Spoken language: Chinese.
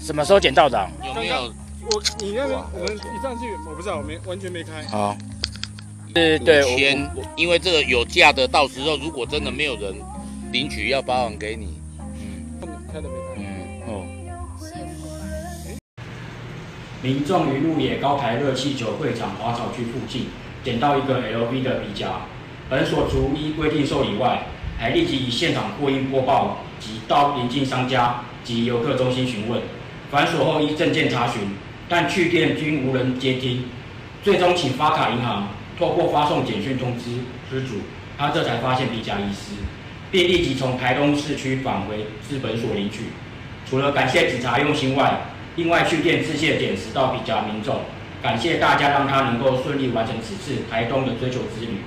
什么时候捡到的？有没有？我你那边我们一上去，我不知道，我没完全没开。好，是对，五千，因为这个有价的，到时候如果真的没有人领取，要包还给你。嗯，开的没开。嗯，哦。民众于鹿野高台热气球会场花草区附近捡到一个 LV 的皮夹，本所除依规定受理外，还立即以现场扩音播报及到邻近商家及游客中心询问，反锁后依证件查询，但去店均无人接听，最终请发卡银行透过发送简讯通知失主，他这才发现皮夹遗失，并立即从台东市区返回至本所领取。除了感谢警察用心外，另外去店致谢点拾到皮夹民众，感谢大家让他能够顺利完成此次台东的追求之旅。